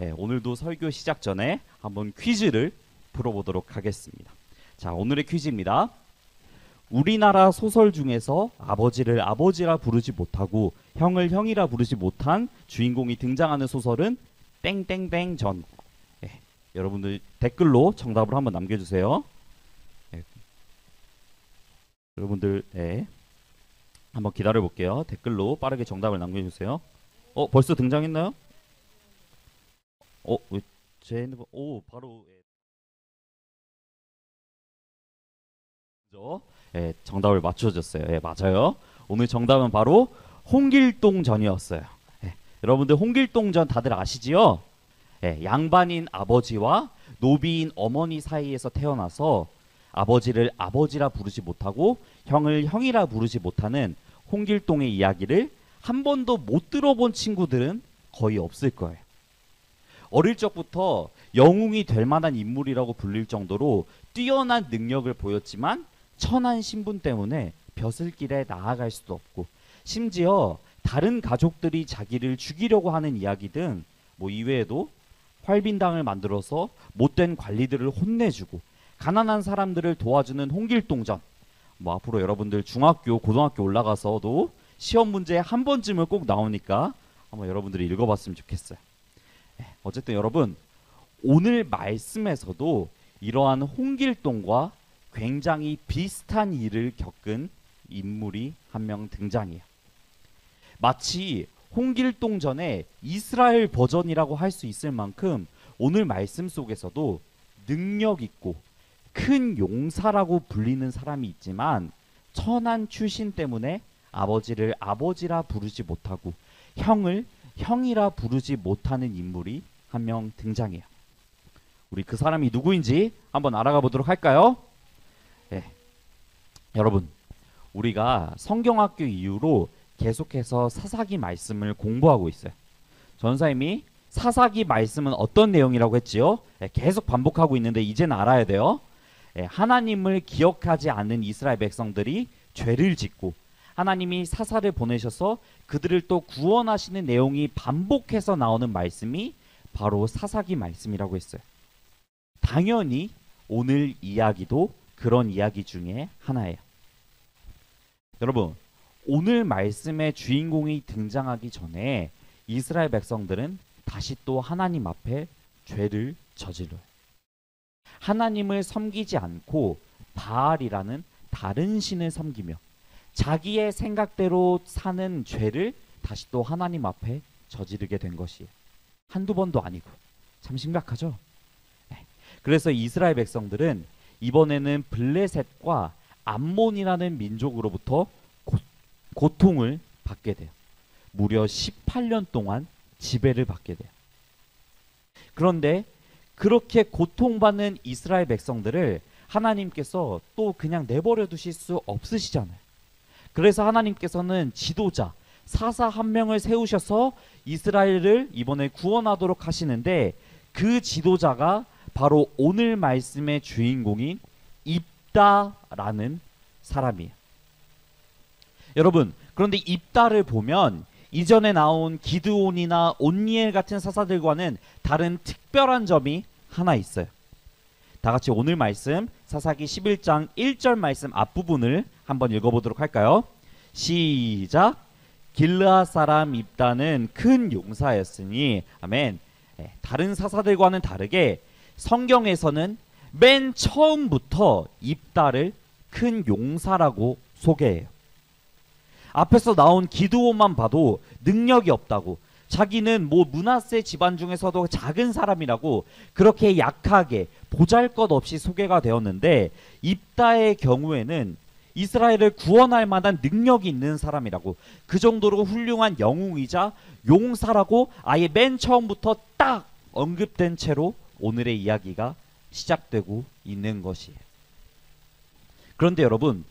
예, 오늘도 설교 시작 전에 한번 퀴즈를 풀어보도록 하겠습니다. 자, 오늘의 퀴즈입니다. 우리나라 소설 중에서 아버지를 아버지라 부르지 못하고 형을 형이라 부르지 못한 주인공이 등장하는 소설은 땡땡땡 전. 예, 여러분들 댓글로 정답을 한번 남겨주세요. 예. 여러분들 예, 한번 기다려 볼게요. 댓글로 빠르게 정답을 남겨주세요. 어 벌써 등장했나요? 어, 왜 제 핸드폰, 오, 바로, 예. 예, 정답을 맞춰줬어요. 예, 맞아요. 오늘 정답은 바로 홍길동전이었어요. 예, 여러분들 홍길동전 다들 아시지요? 예, 양반인 아버지와 노비인 어머니 사이에서 태어나서 아버지를 아버지라 부르지 못하고 형을 형이라 부르지 못하는 홍길동의 이야기를 한 번도 못 들어본 친구들은 거의 없을 거예요. 어릴 적부터 영웅이 될 만한 인물이라고 불릴 정도로 뛰어난 능력을 보였지만 천한 신분 때문에 벼슬길에 나아갈 수도 없고 심지어 다른 가족들이 자기를 죽이려고 하는 이야기 등 뭐 이외에도 활빈당을 만들어서 못된 관리들을 혼내주고 가난한 사람들을 도와주는 홍길동전 뭐 앞으로 여러분들 중학교 고등학교 올라가서도 시험 문제에 한 번쯤은 꼭 나오니까 한번 여러분들이 읽어봤으면 좋겠어요. 어쨌든 여러분 오늘 말씀에서도 이러한 홍길동과 굉장히 비슷한 일을 겪은 인물이 한 명 등장해요. 마치 홍길동전의 이스라엘 버전이라고 할 수 있을 만큼 오늘 말씀 속에서도 능력 있고 큰 용사라고 불리는 사람이 있지만 천한 출신 때문에 아버지를 아버지라 부르지 못하고 형을 형이라 부르지 못하는 인물이 한 명 등장해요. 우리 그 사람이 누구인지 한번 알아가 보도록 할까요? 예. 여러분, 우리가 성경학교 이후로 계속해서 사사기 말씀을 공부하고 있어요. 전사님이 사사기 말씀은 어떤 내용이라고 했지요? 예, 계속 반복하고 있는데 이제는 알아야 돼요. 예, 하나님을 기억하지 않는 이스라엘 백성들이 죄를 짓고 하나님이 사사를 보내셔서 그들을 또 구원하시는 내용이 반복해서 나오는 말씀이 바로 사사기 말씀이라고 했어요. 당연히 오늘 이야기도 그런 이야기 중에 하나예요. 여러분, 오늘 말씀의 주인공이 등장하기 전에 이스라엘 백성들은 다시 또 하나님 앞에 죄를 저질러요. 하나님을 섬기지 않고 바알이라는 다른 신을 섬기며 자기의 생각대로 사는 죄를 다시 또 하나님 앞에 저지르게 된 것이에요. 한두 번도 아니고 참 심각하죠. 네. 그래서 이스라엘 백성들은 이번에는 블레셋과 암몬이라는 민족으로부터 고, 고통을 받게 돼요. 무려 18년 동안 지배를 받게 돼요. 그런데 그렇게 고통받는 이스라엘 백성들을 하나님께서 또 그냥 내버려 두실 수 없으시잖아요. 그래서 하나님께서는 지도자 사사 한 명을 세우셔서 이스라엘을 이번에 구원하도록 하시는데 그 지도자가 바로 오늘 말씀의 주인공인 입다라는 사람이에요. 여러분, 그런데 입다를 보면 이전에 나온 기드온이나 온니엘 같은 사사들과는 다른 특별한 점이 하나 있어요. 다 같이 오늘 말씀 사사기 11장 1절 말씀 앞부분을 한번 읽어보도록 할까요? 시작. 길르아 사람 입다는 큰 용사였으니 아멘. 네, 다른 사사들과는 다르게 성경에서는 맨 처음부터 입다를 큰 용사라고 소개해요. 앞에서 나온 기드온만 봐도 능력이 없다고 자기는 뭐 문하세 집안 중에서도 작은 사람이라고 그렇게 약하게 보잘 것 없이 소개가 되었는데 입다의 경우에는 이스라엘을 구원할 만한 능력이 있는 사람이라고 그 정도로 훌륭한 영웅이자 용사라고 아예 맨 처음부터 딱 언급된 채로 오늘의 이야기가 시작되고 있는 것이에요. 그런데 여러분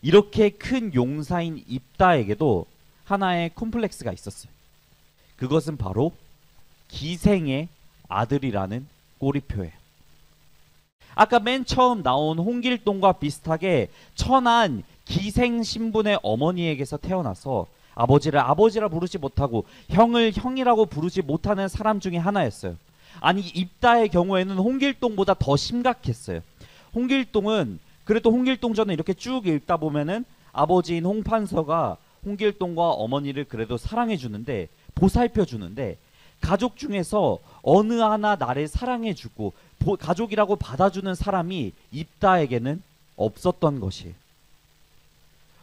이렇게 큰 용사인 입다에게도 하나의 콤플렉스가 있었어요. 그것은 바로 기생의 아들이라는 꼬리표예요. 아까 맨 처음 나온 홍길동과 비슷하게 천한 기생 신분의 어머니에게서 태어나서 아버지를 아버지라 부르지 못하고 형을 형이라고 부르지 못하는 사람 중에 하나였어요. 아니 입다의 경우에는 홍길동보다 더 심각했어요. 홍길동은 그래도 홍길동전을 이렇게 쭉 읽다 보면은 아버지인 홍판서가 홍길동과 어머니를 그래도 사랑해 주는데 보살펴 주는데 가족 중에서 어느 하나 나를 사랑해 주고 보- 가족이라고 받아주는 사람이 입다에게는 없었던 것이에요.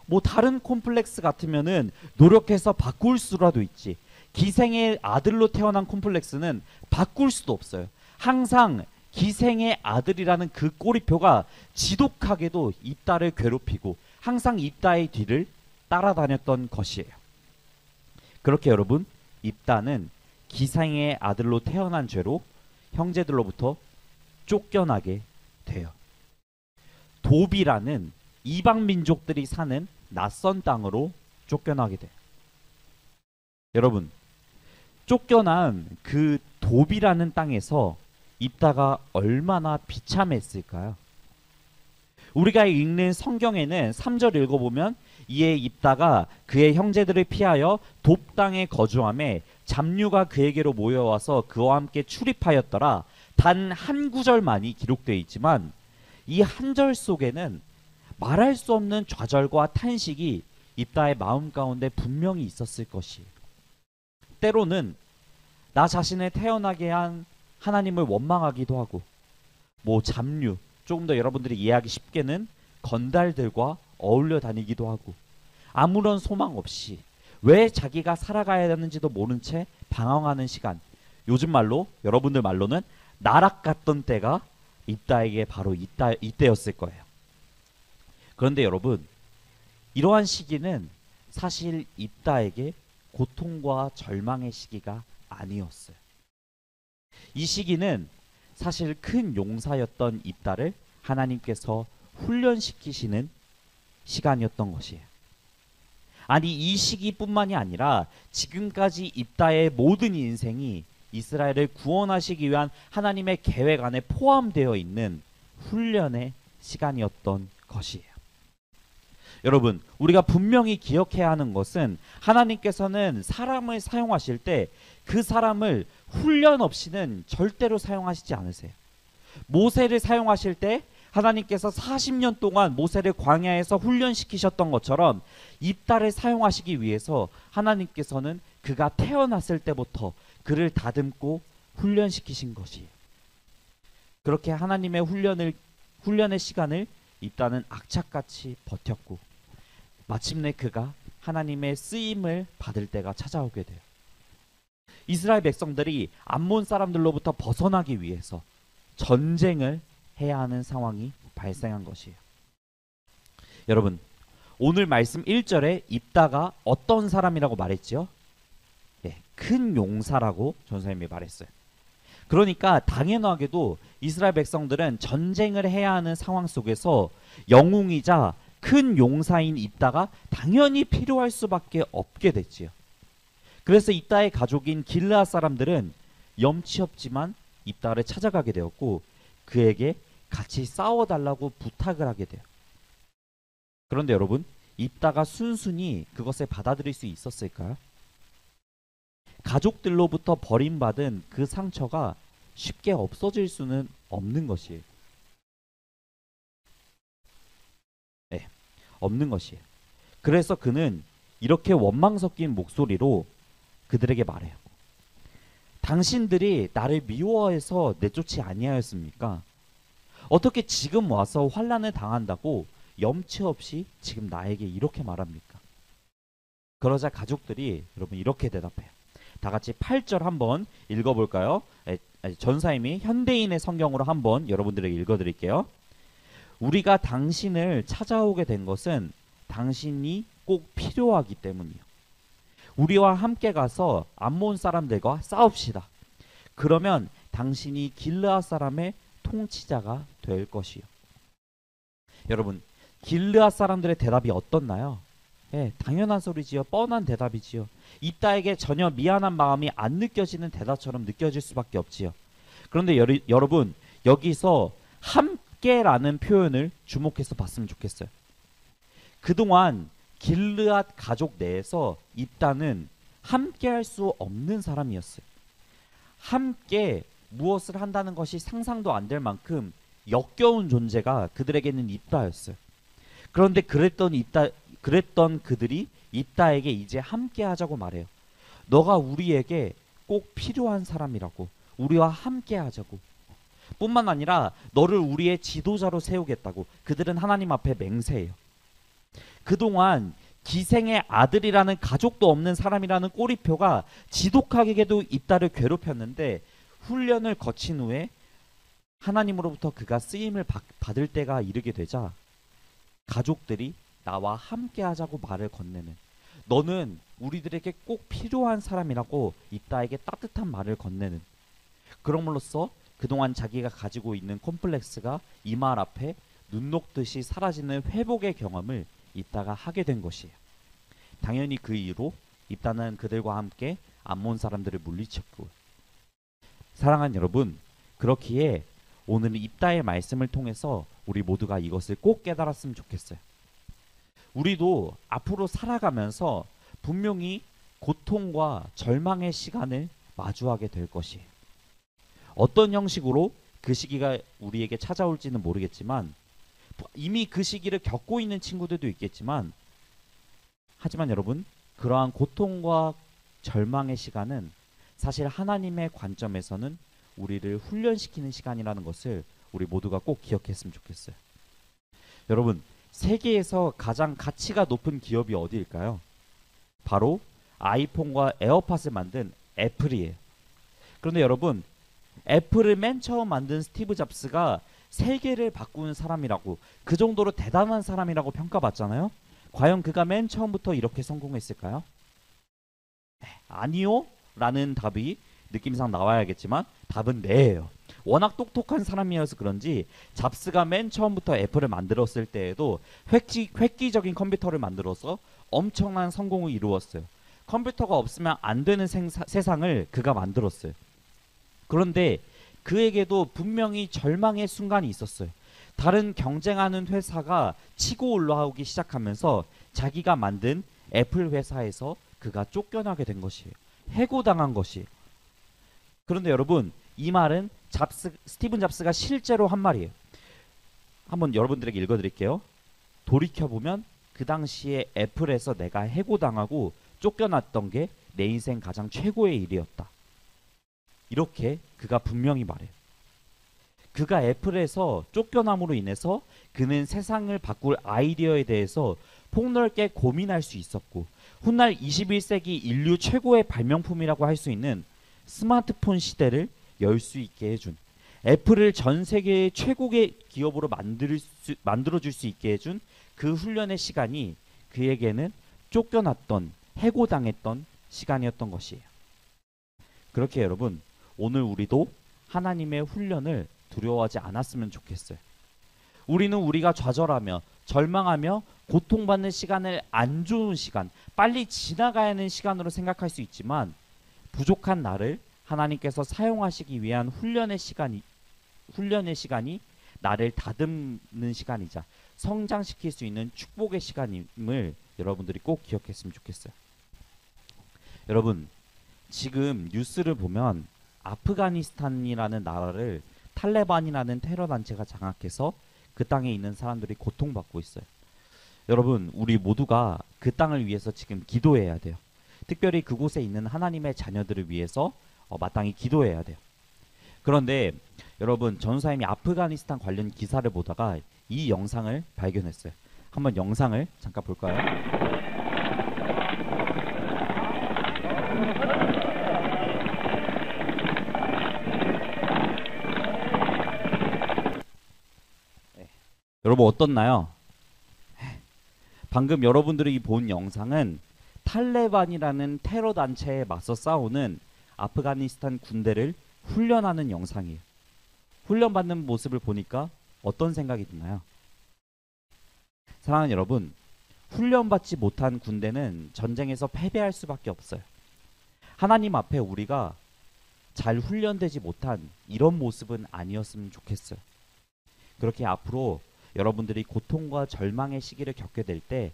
뭐 다른 콤플렉스 같으면은 노력해서 바꿀 수라도 있지. 기생의 아들로 태어난 콤플렉스는 바꿀 수도 없어요. 항상 기생의 아들이라는 그 꼬리표가 지독하게도 입다를 괴롭히고 항상 입다의 뒤를 따라다녔던 것이에요. 그렇게 여러분 입다는 기생의 아들로 태어난 죄로 형제들로부터 쫓겨나게 돼요. 도비라는 이방 민족들이 사는 낯선 땅으로 쫓겨나게 돼요. 여러분, 쫓겨난 그 도비라는 땅에서 입다가 얼마나 비참했을까요? 우리가 읽는 성경에는 3절 읽어보면 이에 입다가 그의 형제들을 피하여 돕 땅에 거주함에 잡류가 그에게로 모여와서 그와 함께 출입하였더라. 단 한 구절만이 기록되어 있지만 이 한 절 속에는 말할 수 없는 좌절과 탄식이 입다의 마음 가운데 분명히 있었을 것이. 때로는 나 자신을 태어나게 한 하나님을 원망하기도 하고 뭐 잡류 조금 더 여러분들이 이해하기 쉽게는 건달들과 어울려 다니기도 하고 아무런 소망 없이 왜 자기가 살아가야 하는지도 모른 채 방황하는 시간 요즘 말로 여러분들 말로는 나락 갔던 때가 입다에게 바로 이따, 이때였을 거예요. 그런데 여러분 이러한 시기는 사실 입다에게 고통과 절망의 시기가 아니었어요. 이 시기는 사실 큰 용사였던 입다를 하나님께서 훈련시키시는 시간이었던 것이에요. 아니 이 시기뿐만이 아니라 지금까지 입다의 모든 인생이 이스라엘을 구원하시기 위한 하나님의 계획 안에 포함되어 있는 훈련의 시간이었던 것이에요. 여러분, 우리가 분명히 기억해야 하는 것은 하나님께서는 사람을 사용하실 때 그 사람을 훈련 없이는 절대로 사용하시지 않으세요. 모세를 사용하실 때 하나님께서 40년 동안 모세를 광야에서 훈련시키셨던 것처럼 입다를 사용하시기 위해서 하나님께서는 그가 태어났을 때부터 그를 다듬고 훈련시키신 것이에요. 그렇게 하나님의 훈련을 훈련의 시간을 입다는 악착같이 버텼고 마침내 그가 하나님의 쓰임을 받을 때가 찾아오게 돼요. 이스라엘 백성들이 암몬 사람들로부터 벗어나기 위해서 전쟁을 해야 하는 상황이 발생한 것이에요. 여러분, 오늘 말씀 1절에 입다가 어떤 사람이라고 말했지요? 예, 큰 용사라고 전사님이 말했어요. 그러니까 당연하게도 이스라엘 백성들은 전쟁을 해야 하는 상황 속에서 영웅이자 큰 용사인 입다가 당연히 필요할 수밖에 없게 됐지요. 그래서 입다의 가족인 길르앗 사람들은 염치 없지만 입다를 찾아가게 되었고 그에게 같이 싸워달라고 부탁을 하게 돼요. 그런데 여러분, 입다가 순순히 그것을 받아들일 수 있었을까요? 가족들로부터 버림받은 그 상처가 쉽게 없어질 수는 없는 것이에요. 네, 없는 것이에요. 그래서 그는 이렇게 원망 섞인 목소리로 그들에게 말해요. 당신들이 나를 미워해서 내쫓지 아니하였습니까? 어떻게 지금 와서 환란을 당한다고 염치 없이 지금 나에게 이렇게 말합니까? 그러자 가족들이 여러분 이렇게 대답해요. 다 같이 8절 한번 읽어볼까요? 전사님이 현대인의 성경으로 한번 여러분들에게 읽어드릴게요. 우리가 당신을 찾아오게 된 것은 당신이 꼭 필요하기 때문이요. 우리와 함께 가서 암몬 사람들과 싸웁시다. 그러면 당신이 길르앗 사람의 통치자가 될 것이요. 여러분, 길르앗 사람들의 대답이 어떻나요? 예, 당연한 소리지요. 뻔한 대답이지요. 입다에게 전혀 미안한 마음이 안 느껴지는 대답처럼 느껴질 수밖에 없지요. 그런데 여리, 여러분, 여기서 함께라는 표현을 주목해서 봤으면 좋겠어요. 그동안 길르앗 가족 내에서 입다는 함께 할 수 없는 사람이었어요. 함께 무엇을 한다는 것이 상상도 안 될 만큼 역겨운 존재가 그들에게는 입다였어요. 그런데 그랬던 입다 그랬던 그들이 입다에게 이제 함께 하자고 말해요. 너가 우리에게 꼭 필요한 사람이라고 우리와 함께 하자고. 뿐만 아니라 너를 우리의 지도자로 세우겠다고 그들은 하나님 앞에 맹세해요. 그동안 기생의 아들이라는 가족도 없는 사람이라는 꼬리표가 지독하게도 입다를 괴롭혔는데 훈련을 거친 후에 하나님으로부터 그가 쓰임을 받, 받을 때가 이르게 되자 가족들이 나와 함께 하자고 말을 건네는 너는 우리들에게 꼭 필요한 사람이라고 입다에게 따뜻한 말을 건네는. 그럼으로써 그동안 자기가 가지고 있는 콤플렉스가 이 말 앞에 눈 녹듯이 사라지는 회복의 경험을 입다가 하게 된 것이에요. 당연히 그 이후로 입다는 그들과 함께 암몬 사람들을 물리쳤고 사랑하는 여러분 그렇기에 오늘은 입다의 말씀을 통해서 우리 모두가 이것을 꼭 깨달았으면 좋겠어요. 우리도 앞으로 살아가면서 분명히 고통과 절망의 시간을 마주하게 될 것이에요. 어떤 형식으로 그 시기가 우리에게 찾아올지는 모르겠지만 이미 그 시기를 겪고 있는 친구들도 있겠지만 하지만 여러분 그러한 고통과 절망의 시간은 사실 하나님의 관점에서는 우리를 훈련시키는 시간이라는 것을 우리 모두가 꼭 기억했으면 좋겠어요. 여러분 세계에서 가장 가치가 높은 기업이 어디일까요? 바로 아이폰과 에어팟을 만든 애플이에요. 그런데 여러분 애플을 맨 처음 만든 스티브 잡스가 세계를 바꾸는 사람이라고 그 정도로 대단한 사람이라고 평가받잖아요. 과연 그가 맨 처음부터 이렇게 성공했을까요? 네, 아니요. 라는 답이 느낌상 나와야겠지만 답은 네예요. 워낙 똑똑한 사람이어서 그런지 잡스가 맨 처음부터 애플을 만들었을 때에도 획기, 획기적인 컴퓨터를 만들어서 엄청난 성공을 이루었어요. 컴퓨터가 없으면 안 되는 생사, 세상을 그가 만들었어요. 그런데 그에게도 분명히 절망의 순간이 있었어요. 다른 경쟁하는 회사가 치고 올라오기 시작하면서 자기가 만든 애플 회사에서 그가 쫓겨나게 된 것이에요. 해고당한 것이. 그런데 여러분 이 말은 잡스 스티븐 잡스가 실제로 한 말이에요. 한번 여러분들에게 읽어드릴게요. 돌이켜 보면 그 당시에 애플에서 내가 해고당하고 쫓겨났던 게 내 인생 가장 최고의 일이었다. 이렇게 그가 분명히 말해요. 그가 애플에서 쫓겨남으로 인해서 그는 세상을 바꿀 아이디어에 대해서 폭넓게 고민할 수 있었고 훗날 21세기 인류 최고의 발명품이라고 할 수 있는 스마트폰 시대를 열 수 있게 해준 애플을 전 세계의 최고의 기업으로 만들 수, 만들어줄 수 있게 해준 그 훈련의 시간이 그에게는 쫓겨났던 해고당했던 시간이었던 것이에요. 그렇게 여러분 오늘 우리도 하나님의 훈련을 두려워하지 않았으면 좋겠어요. 우리는 우리가 좌절하며 절망하며 고통받는 시간을 안 좋은 시간, 빨리 지나가야 하는 시간으로 생각할 수 있지만 부족한 나를 하나님께서 사용하시기 위한 훈련의 시간이 훈련의 시간이 나를 다듬는 시간이자 성장시킬 수 있는 축복의 시간임을 여러분들이 꼭 기억했으면 좋겠어요. 여러분, 지금 뉴스를 보면 아프가니스탄이라는 나라를 탈레반이라는 테러 단체가 장악해서 그 땅에 있는 사람들이 고통받고 있어요. 여러분, 우리 모두가 그 땅을 위해서 지금 기도해야 돼요. 특별히 그곳에 있는 하나님의 자녀들을 위해서 어, 마땅히 기도해야 돼요. 그런데 여러분, 전사님이 아프가니스탄 관련 기사를 보다가 이 영상을 발견했어요. 한번 영상을 잠깐 볼까요? 여러분 어떻나요? 방금 여러분들이 본 영상은 탈레반이라는 테러 단체에 맞서 싸우는 아프가니스탄 군대를 훈련하는 영상이에요. 훈련받는 모습을 보니까 어떤 생각이 드나요? 사랑하는 여러분, 훈련받지 못한 군대는 전쟁에서 패배할 수밖에 없어요. 하나님 앞에 우리가 잘 훈련되지 못한 이런 모습은 아니었으면 좋겠어요. 그렇게 앞으로 여러분들이 고통과 절망의 시기를 겪게 될 때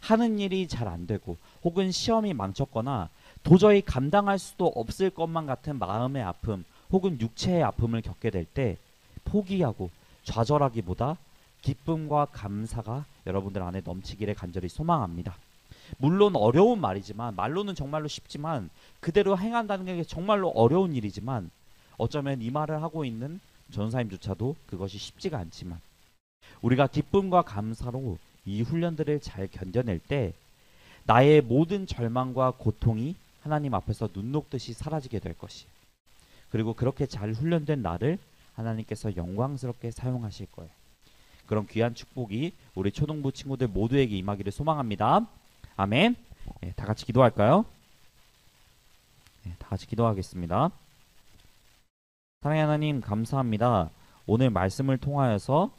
하는 일이 잘 안 되고 혹은 시험이 망쳤거나 도저히 감당할 수도 없을 것만 같은 마음의 아픔 혹은 육체의 아픔을 겪게 될 때 포기하고 좌절하기보다 기쁨과 감사가 여러분들 안에 넘치기를 간절히 소망합니다. 물론 어려운 말이지만 말로는 정말로 쉽지만 그대로 행한다는 게 정말로 어려운 일이지만 어쩌면 이 말을 하고 있는 전사님조차도 그것이 쉽지가 않지만 우리가 기쁨과 감사로 이 훈련들을 잘 견뎌낼 때 나의 모든 절망과 고통이 하나님 앞에서 눈 녹듯이 사라지게 될 것이에요. 그리고 그렇게 잘 훈련된 나를 하나님께서 영광스럽게 사용하실 거예요. 그런 귀한 축복이 우리 초등부 친구들 모두에게 임하기를 소망합니다. 아멘. 예, 다 같이 기도할까요? 예, 다 같이 기도하겠습니다. 사랑의 하나님 감사합니다. 오늘 말씀을 통하여서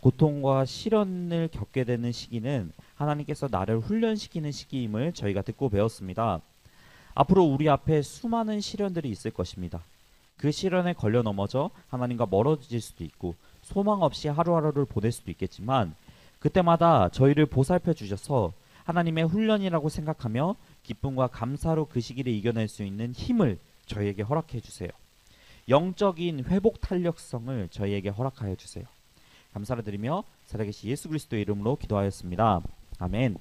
고통과 시련을 겪게 되는 시기는 하나님께서 나를 훈련시키는 시기임을 저희가 듣고 배웠습니다. 앞으로 우리 앞에 수많은 시련들이 있을 것입니다. 그 시련에 걸려 넘어져 하나님과 멀어질 수도 있고 소망 없이 하루하루를 보낼 수도 있겠지만 그때마다 저희를 보살펴 주셔서 하나님의 훈련이라고 생각하며 기쁨과 감사로 그 시기를 이겨낼 수 있는 힘을 저희에게 허락해 주세요. 영적인 회복 탄력성을 저희에게 허락하여 주세요. 감사를 드리며 살아계신 예수 그리스도의 이름으로 기도하였습니다. 아멘.